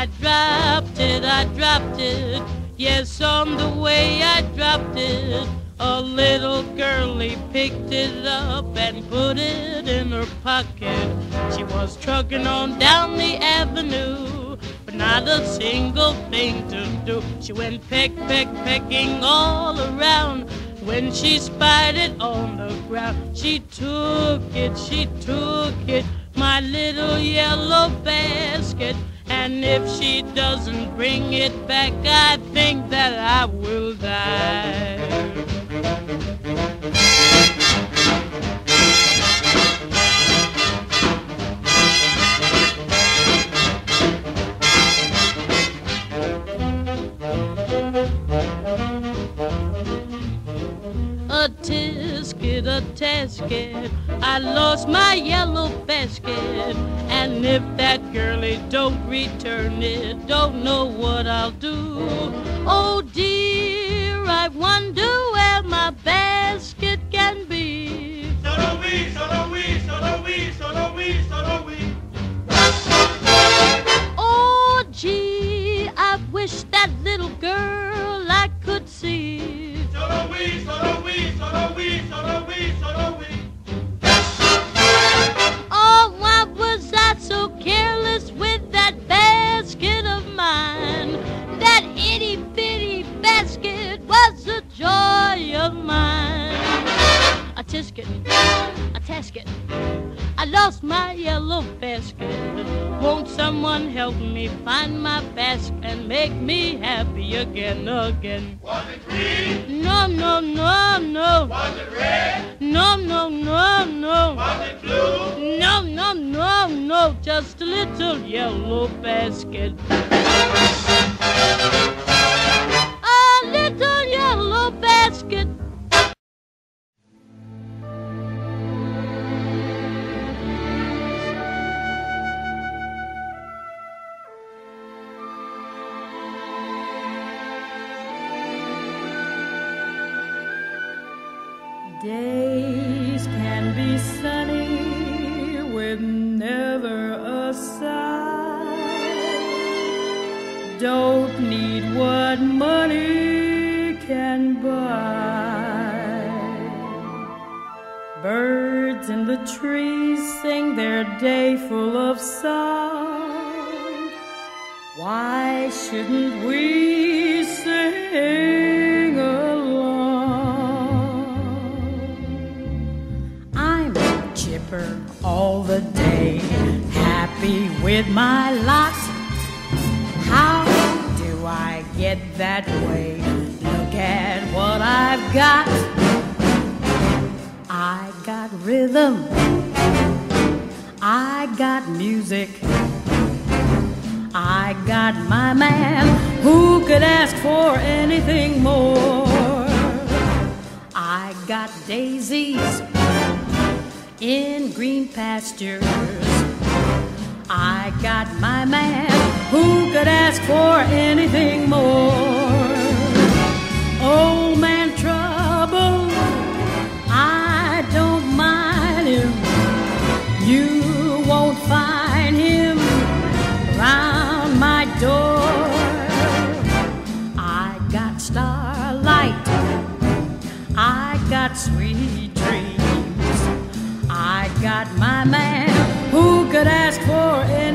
I dropped it, I dropped it. Yes, on the way I dropped it. A little girlie picked it up and put it in her pocket. She was trucking on down the avenue, but not a single thing to do. She went peck, peck, pecking all around. When she spied it on the ground, she took it, she took it, my little yellow basket. And if she doesn't bring it back, I think that I will die. tisket a tasket. I lost my yellow basket. And if that girlie don't return it, don't know what I'll do. Oh dear. Oh, why was I so careless with that basket of mine? That itty bitty basket was joy of mine. A a tasket, I lost my yellow basket. Won't someone help me find my basket and make me happy again, again? Was it green? No, no, no, no. Was it red? No, no, no, no. Was it blue? No, no, no, no. Just a little yellow basket. Days can be sunny with never a sigh. Don't need what money can buy. Birds in the trees sing their day full of song. Why shouldn't we sing? all the day, happy with my lot. How do I get that way? Look at what I've got. I got rhythm. I got music. I got my man. Who could ask for anything more? I got daisies in green pastures. I got my man, who could ask for anything more? Old man trouble, I don't mind him. You won't find him round my door. I got starlight, I got sweet could ask for